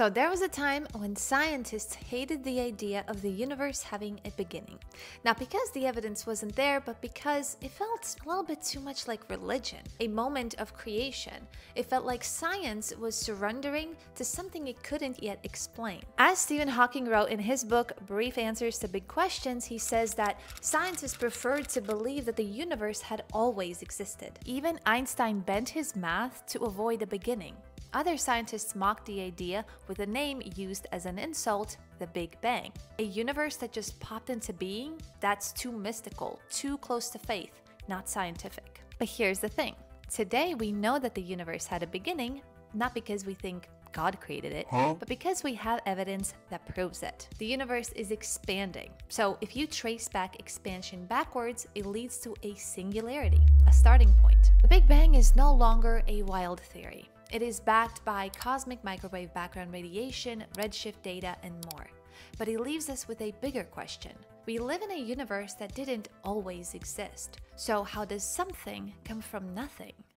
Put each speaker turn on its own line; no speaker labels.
So, there was a time when scientists hated the idea of the universe having a beginning. Not because the evidence wasn't there, but because it felt a little bit too much like religion, a moment of creation. It felt like science was surrendering to something it couldn't yet explain. As Stephen Hawking wrote in his book, Brief Answers to Big Questions, he says that scientists preferred to believe that the universe had always existed. Even Einstein bent his math to avoid a beginning. Other scientists mocked the idea with a name used as an insult the Big Bang. A universe that just popped into being? That's too mystical, too close to faith, not scientific. But here's the thing today we know that the universe had a beginning, not because we think God created it, huh? but because we have evidence that proves it. The universe is expanding. So if you trace back expansion backwards, it leads to a singularity, a starting point. The Big Bang is no longer a wild theory. It is backed by cosmic microwave background radiation, redshift data, and more. But it leaves us with a bigger question. We live in a universe that didn't always exist. So, how does something come from nothing?